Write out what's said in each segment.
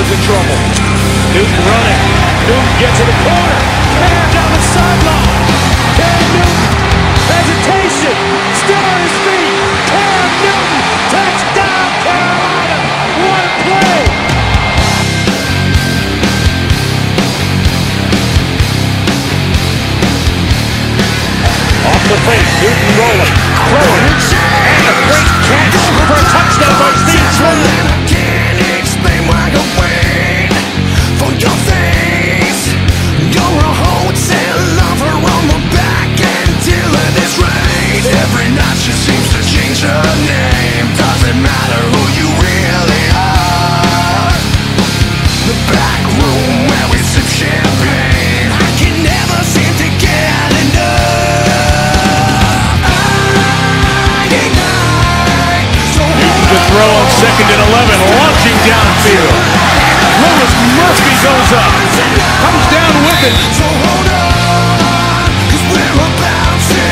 trouble. Newton running. Newton gets to the corner. Cam down the sideline. Cam Newton. Hesitation. Still on his feet. Cam Newton. Touchdown Carolina. What a play. Off the fake. Newton rolling. Throwing. And a great catch for a touchdown by Steve Smith. Down. So hold on, 'cause we're about to,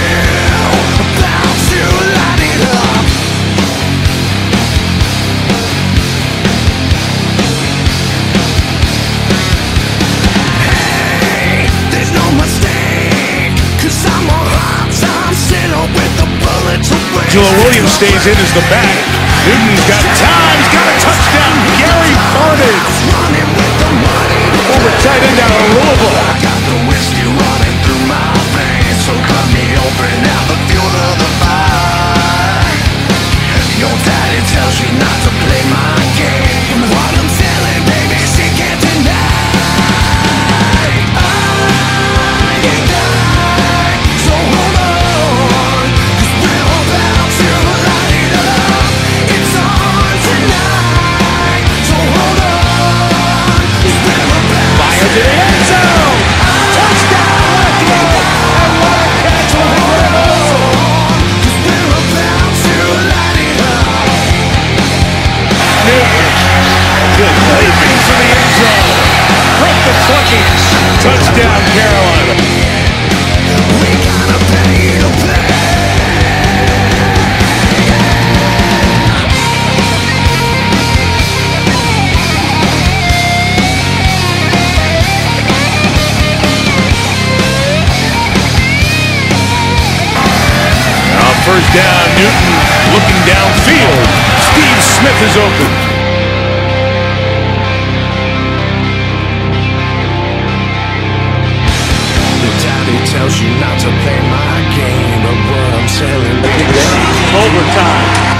about to light it up. Hey, there's no mistake, 'cause I'm a hot time sinner with the bullets away. DeAngelo Williams stays in as the back. Newton's got time, he's got a touchdown. Gary Barnidge, first down, Newton looking downfield. Steve Smith is open. Your daddy tells you not to play my game, but what I'm selling, baby. Overtime.